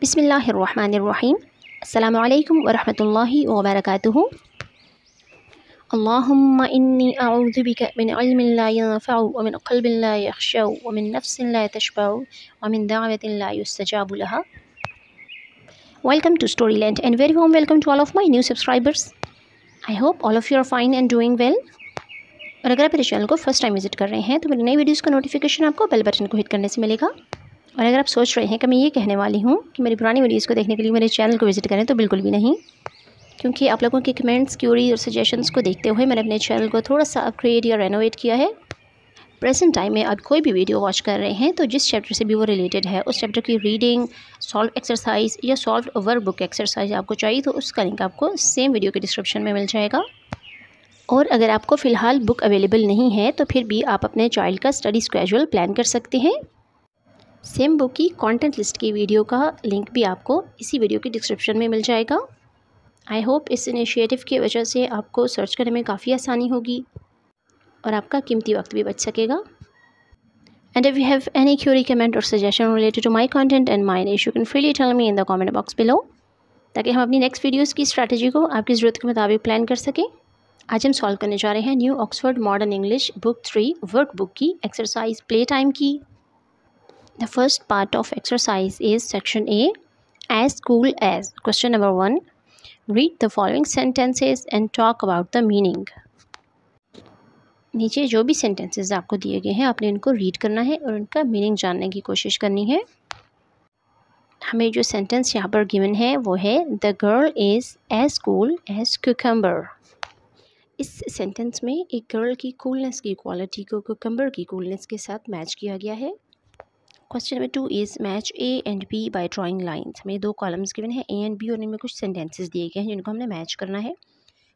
बिसमीम अल्लाम वरहमतुल्लाहि वबरकातुहु अल्लाहुम्मा इन्नी अऊज़ु बिका मिन इल्मिन ला यनफ़अु व मिन क़ल्बिन ला यख़शअ व मिन नफ़्सिन ला तशबअ व मिन दावतिन ला युस्तजाबु लहा Welcome to Storyland and very warm welcome to all of my new subscribers. I hope all of you are fine and doing well. और अगर आप मेरे चैनल को फ़र्स्ट टाइम विज़िट कर रहे हैं तो मेरी नई वीडियोस का नोटिफिकेशन आपको बेल बटन को हिट करने से मिलेगा और अगर आप सोच रहे हैं कि मैं ये कहने वाली हूँ कि मेरी पुरानी वीडियोज़ को देखने के लिए मेरे चैनल को विज़िट करें तो बिल्कुल भी नहीं। क्योंकि आप लोगों के कमेंट्स क्यूरी और सजेशंस को देखते हुए मैंने अपने चैनल को थोड़ा सा अपग्रेड या रेनोवेट किया है। प्रेजेंट टाइम में आप कोई भी वीडियो वॉच कर रहे हैं तो जिस चैप्टर से भी वो रिलेटेड है, उस चैप्टर की रीडिंग सॉल्व एक्सरसाइज या सॉल्व वर्क बुक एक्सरसाइज आपको चाहिए तो उसका लिंक आपको सेम वीडियो के डिस्क्रिप्शन में मिल जाएगा। और अगर आपको फ़िलहाल बुक अवेलेबल नहीं है तो फिर भी आप अपने चाइल्ड का स्टडी स्केजुअल प्लान कर सकते हैं। सेम बुक की कंटेंट लिस्ट की वीडियो का लिंक भी आपको इसी वीडियो के डिस्क्रिप्शन में मिल जाएगा। आई होप इस इनिशिएटिव की वजह से आपको सर्च करने में काफ़ी आसानी होगी और आपका कीमती वक्त भी बच सकेगा। And if you have any query comment और suggestion related to my content and my you can freely tell me in the comment box below ताकि हम अपनी नेक्स्ट वीडियोज़ की स्ट्रैटेजी को आपकी ज़रूरत के मुताबिक प्लान कर सकें। आज हम सॉल्व करने जा रहे हैं new Oxford modern English book three work book की एक्सरसाइज प्ले टाइम की। The first part of exercise is section A as cool as question number one read the following sentences and talk about the meaning नीचे जो भी sentences आपको दिए गए हैं, आपने इनको रीड करना है और उनका मीनिंग जानने की कोशिश करनी है। हमें जो सेंटेंस यहाँ पर गिवन है, वो है the girl is as cool as cucumber इस सेंटेंस में एक गर्ल की कूलनेस की क्वालिटी को कुकम्बर की कूलनेस के साथ मैच किया गया है। Question number two is match A and B by drawing lines हमें दो कॉलम्स गिवन है ए एंड बी और इनमें कुछ सेंटेंसेस दिए गए हैं, जिनको हमने मैच करना है।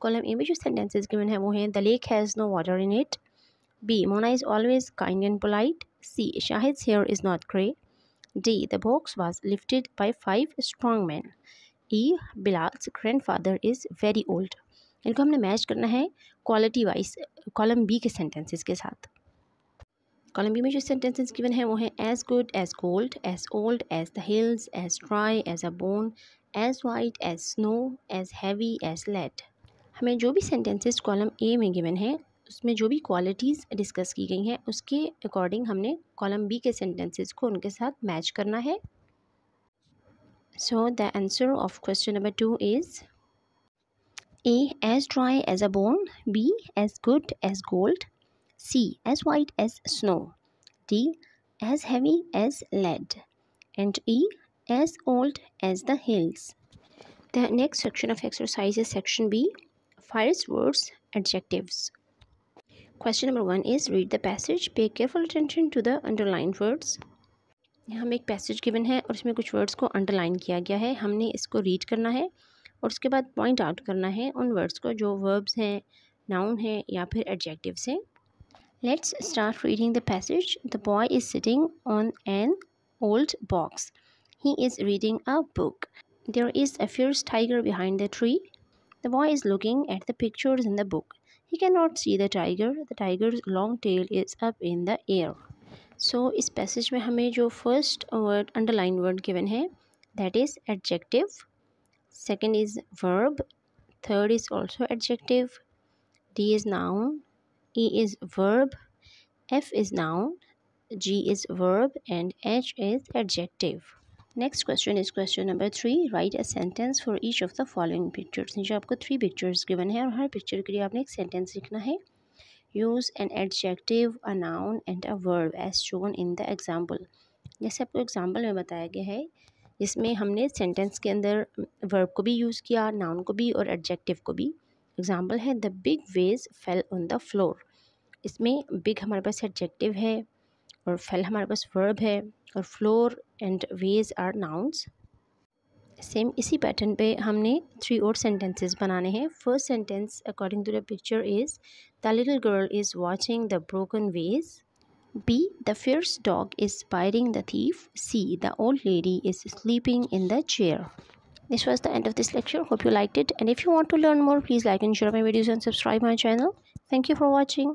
कॉलम ए में जो सेंटेंसेज गिवन है, वो हैं the lake has no water in it B Mona is always kind and polite C Shahid hair is not grey D the box was lifted by five strong man E Bilal's grandfather is very old इनको हमने match करना है quality wise column B के sentences के साथ। Column B में जो sentences given है, वो है as good as gold as old as the hills as dry as a bone as white as snow as heavy as lead हमें जो भी सेंटेंसेस कॉलम ए में गिवन है, उसमें जो भी क्वालिटीज़ डिस्कस की गई हैं, उसके अकॉर्डिंग हमने कॉलम बी के सेंटेंसेस को उनके साथ मैच करना है। So the answer of question number two is A as dry as a bone B as good as gold C as white as snow D as heavy as lead and E as old as the hills The next section of exercise is section B Fires words, adjectives. Question number one is, read the passage. Pay careful attention to the underlined words. यहाँ हमें एक passage given है और इसमें कुछ words को underline किया गया है हमने इसको रीड करना है और उसके बाद पॉइंट आउट करना है उन वर्ड्स को जो वर्ब्स हैं नाउन हैं या फिर एडजेक्टिव्स हैं Let's start reading the passage the boy is sitting on an old box he is reading a book There is a fierce tiger behind the tree. The boy is looking at the pictures in the book. He cannot see the tiger. The tiger's long tail is up in the air. So इस passage में हमें जो first word underline word given है that is adjective second is verb third is also adjective D is noun E is verb F is noun G is verb, and H is adjective. Next question is question number three write a sentence for each of the following pictures नीचे आपको three pictures given है और हर picture के लिए आपने एक sentence लिखना है. Use an adjective a noun and a verb as shown in the example जैसे आपको एग्ज़ाम्पल में बताया गया है, जिसमें हमने सेंटेंस के अंदर वर्ब को भी यूज़ किया नाउन को भी और एडजेक्टिव को भी. एग्ज़ाम्पल है the big vase fell on the floor इसमें बिग हमारे पास एडजेक्टिव है और फेल हमारे पास वर्ब है और floor and vase are nouns same इसी पैटर्न पे हमने थ्री और सेंटेंसेस बनाने हैं। First sentence according to the picture is the little girl is watching the broken vase B the fierce dog is pairing the thief C the old lady is sleeping in the chair this was the end of this lecture hope you like it and if you want to learn more please like and share my videos and subscribe my channel thank you for watching